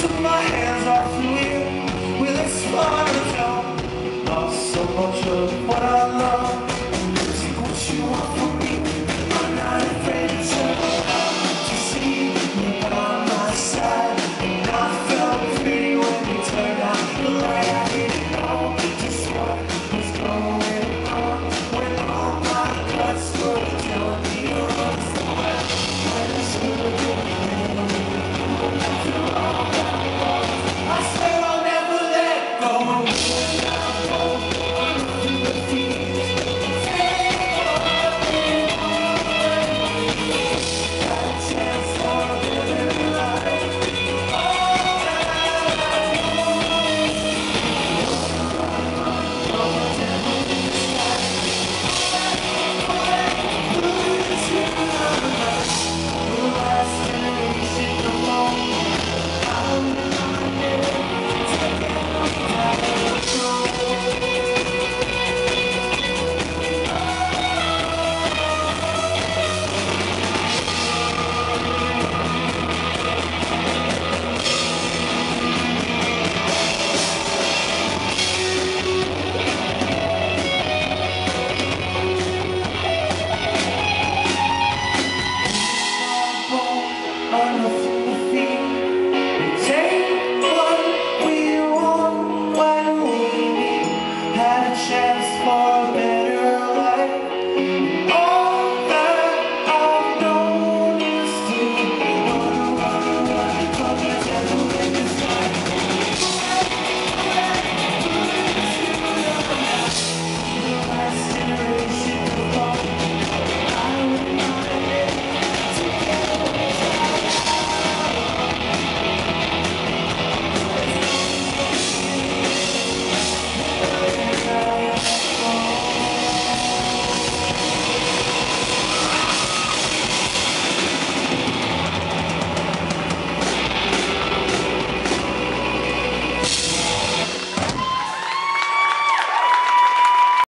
Took my hands off you. We lost so much of what I